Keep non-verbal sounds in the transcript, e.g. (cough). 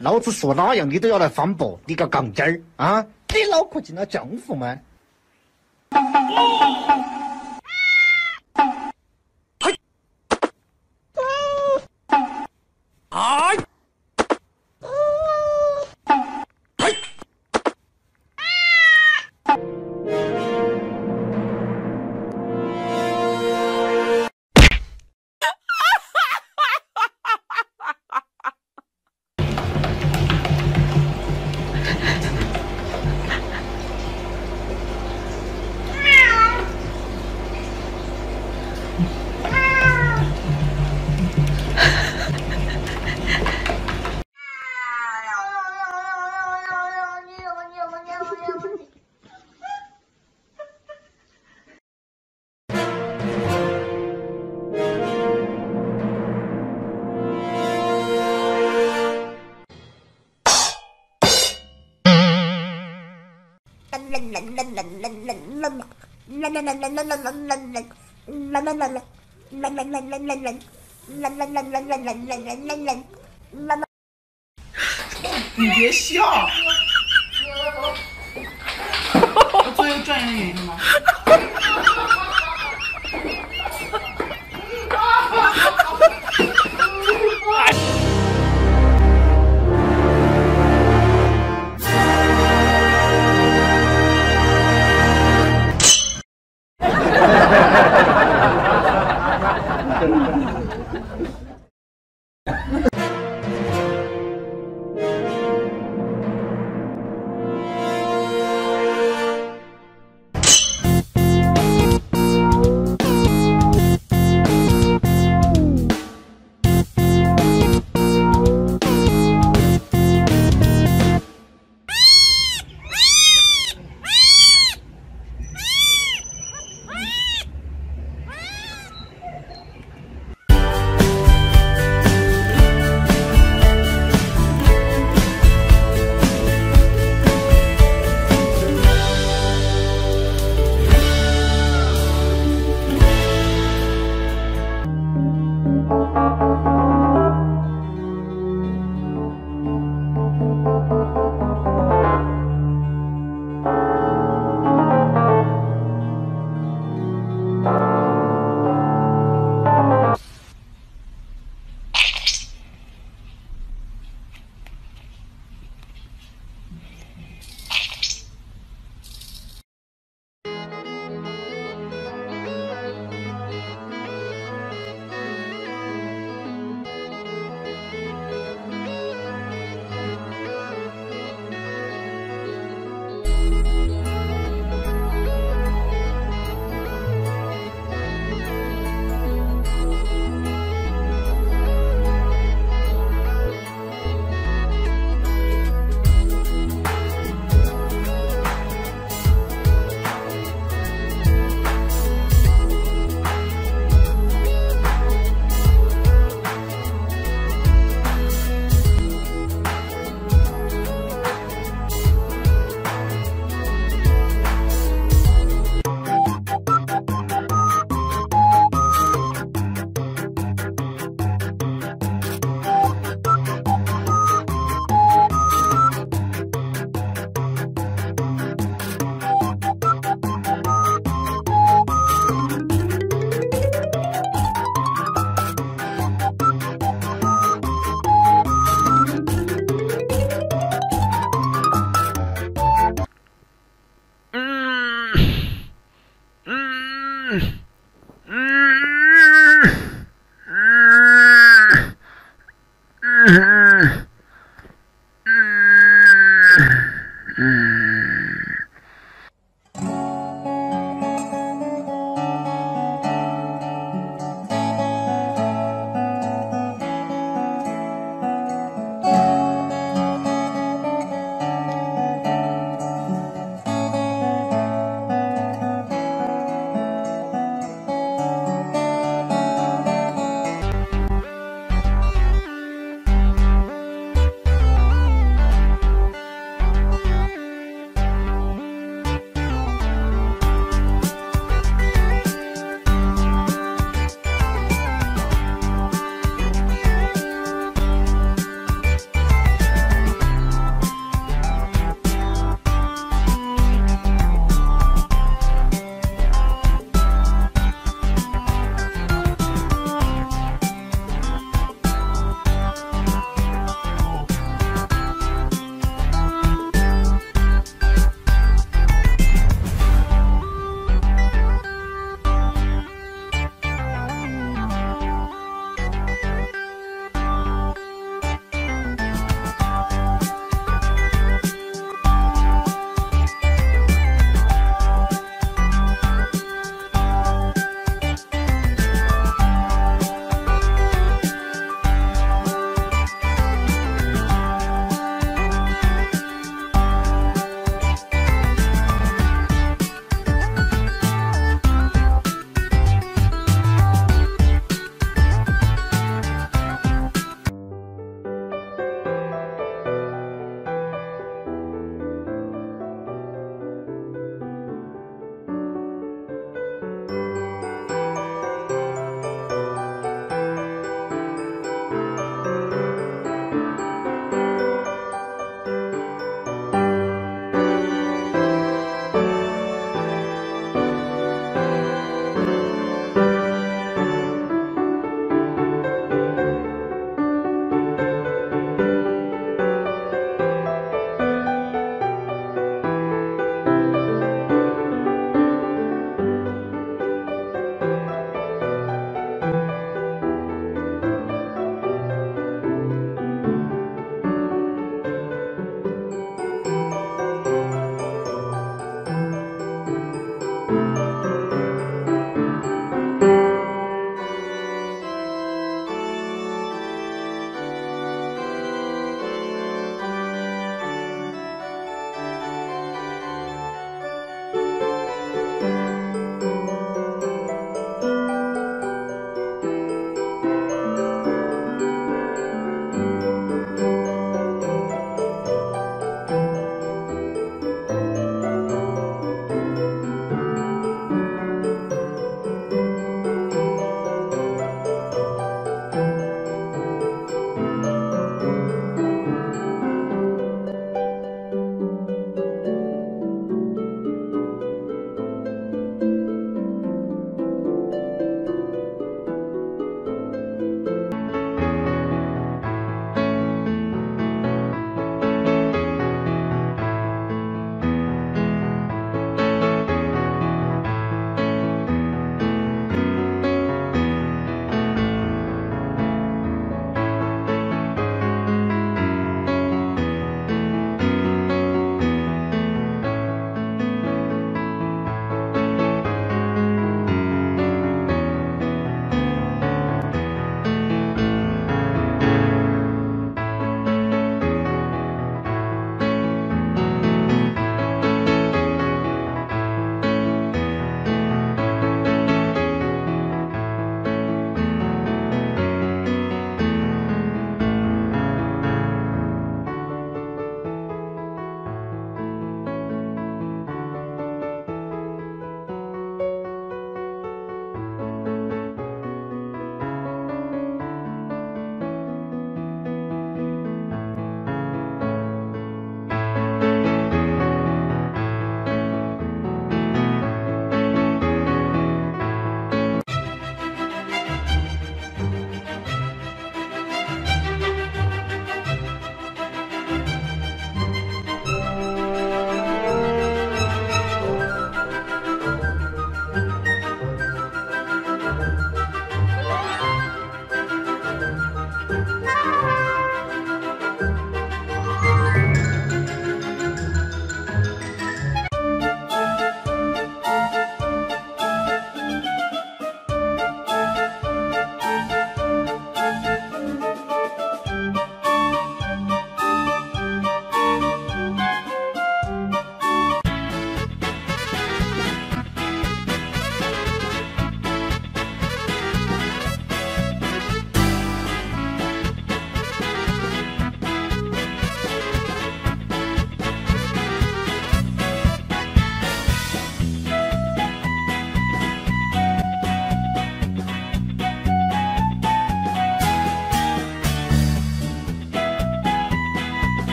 老子说哪样你都要来反驳，你个杠精儿啊！你脑壳进了浆糊吗？你别笑。(laughs) 我做一个专业的原因吗？Mm. (clears throat)